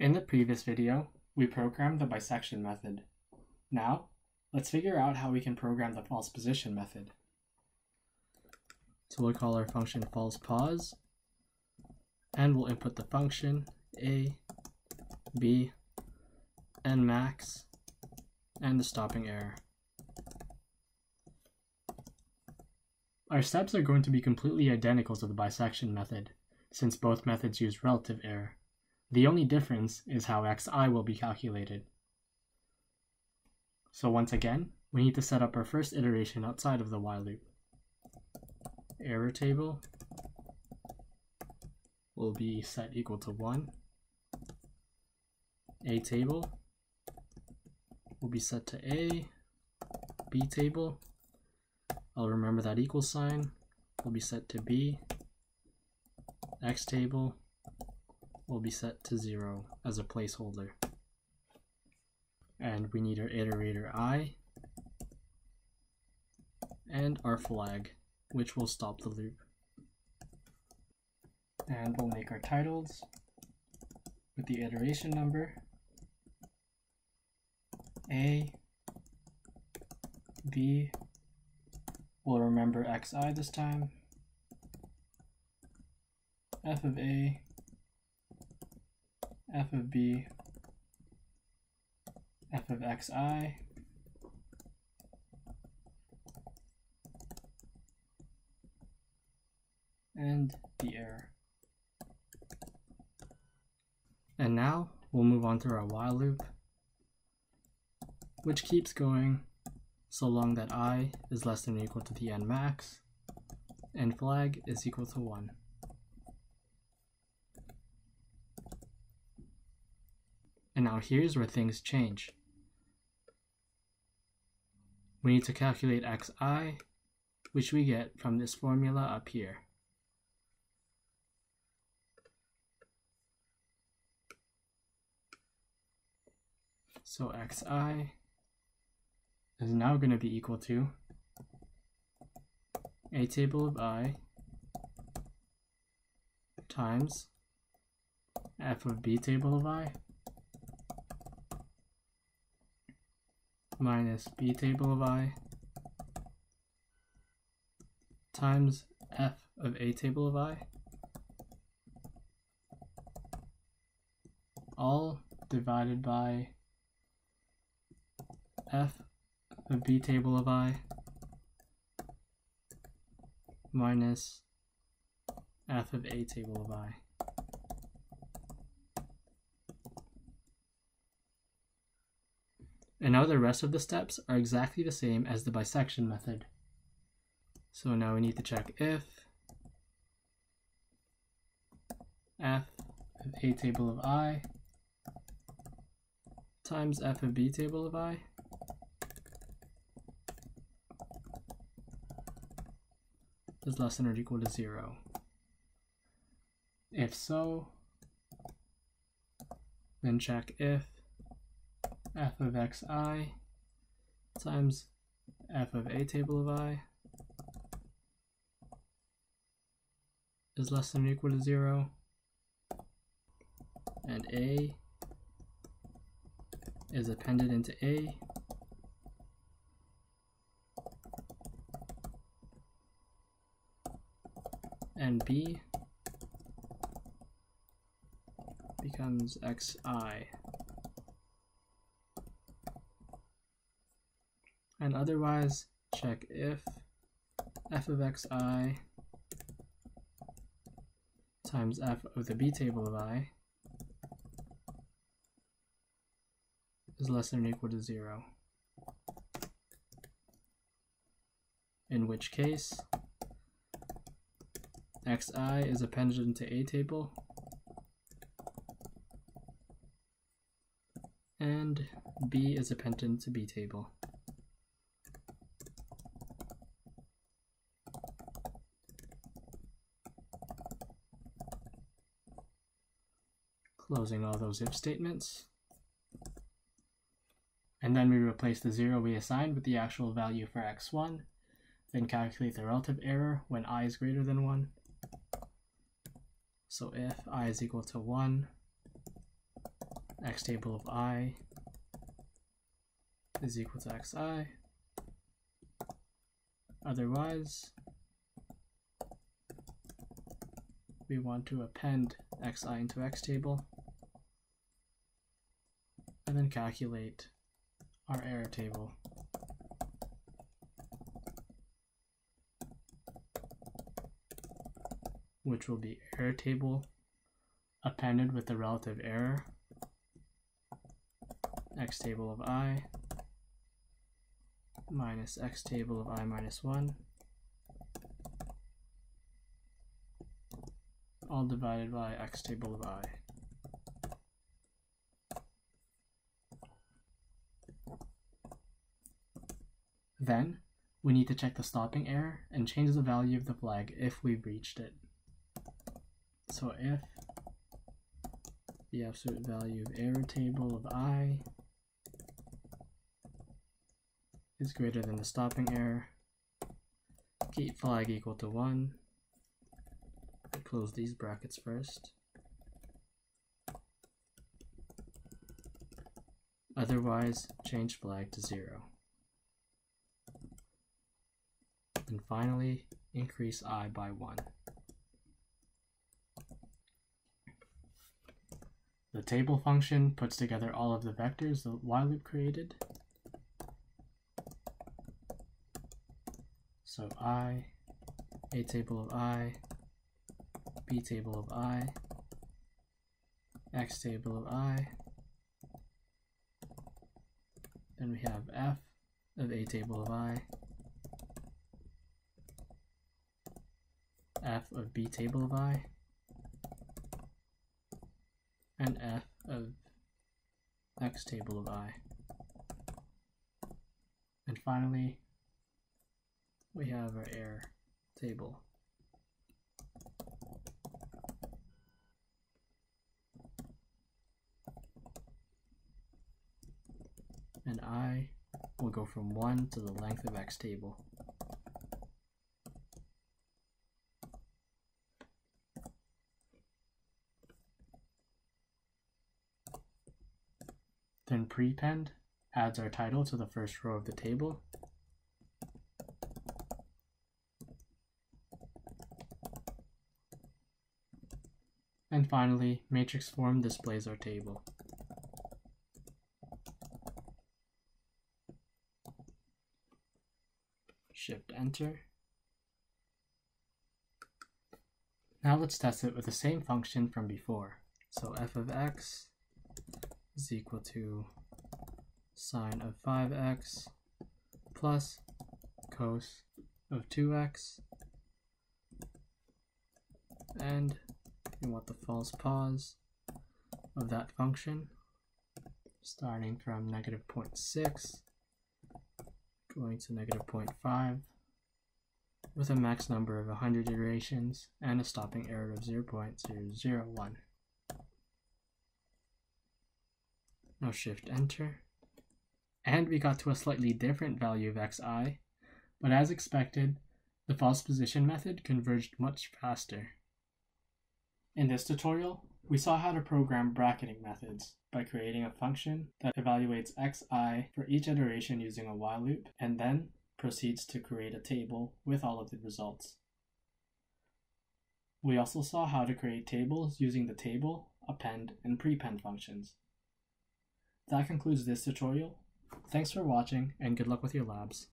In the previous video, we programmed the bisection method. Now, let's figure out how we can program the false position method. So we'll call our function false pos, and we'll input the function a, b, and max, and the stopping error. Our steps are going to be completely identical to the bisection method, since both methods use relative error. The only difference is how xi will be calculated. So once again, we need to set up our first iteration outside of the while loop. Error table will be set equal to 1. A table will be set to A. B table, I'll remember that equal sign, will be set to B. X table will be set to 0 as a placeholder. And we need our iterator i and our flag, which will stop the loop. And we'll make our titles with the iteration number a, B, we'll remember xi this time, f of A, f of b, f of xi, and the error. And now we'll move on to our while loop, which keeps going so long that i is less than or equal to the n max, and flag is equal to 1. Now here's where things change. We need to calculate xi, which we get from this formula up here. So xi is now going to be equal to a table of i times f of b table of i minus b table of i times f of a table of i all divided by f of b table of i minus f of a table of i. And now the rest of the steps are exactly the same as the bisection method. So now we need to check if f of a table of i times f of b table of i is less than or equal to 0? If so, then check if f of xi times f of a table of i is less than or equal to 0 and a is appended into a and b becomes xi. And otherwise, check if f of xi times f of the b table of i is less than or equal to 0. In which case, xi is appended into a table and b is appended into b table. Closing all those if statements. And then we replace the 0 we assigned with the actual value for x1, then calculate the relative error when i is greater than 1. So if i is equal to 1, x table of i is equal to xi. Otherwise, we want to append xi into x table and then calculate our error table. which will be error table appended with the relative error x table of i minus x table of i minus 1 all divided by x table of i. Then, we need to check the stopping error and change the value of the flag if we've reached it. So if the absolute value of error table of i is greater than the stopping error, keep flag equal to 1, close these brackets first. Otherwise, change flag to 0. And finally, increase i by 1. The table function puts together all of the vectors the while loop created. So i, a table of i, b table of i, x table of i, then we have f of a table of i, f of b table of i, and f of x table of i. And finally, we have our error table. And i will go from 1 to the length of x table. Then prepend adds our title to the first row of the table. And finally, matrix form displays our table. Shift enter. Now let's test it with the same function from before. So f of x is equal to sine of 5x plus cos of 2x and we want the false pos of that function starting from negative 0.6 going to negative 0.5 with a max number of 100 iterations and a stopping error of 0.001. Now shift enter. And we got to a slightly different value of xi, but as expected, the false position method converged much faster. In this tutorial, we saw how to program bracketing methods by creating a function that evaluates xi for each iteration using a while loop and then proceeds to create a table with all of the results. We also saw how to create tables using the table, append, and prepend functions. That concludes this tutorial. Thanks for watching and good luck with your labs.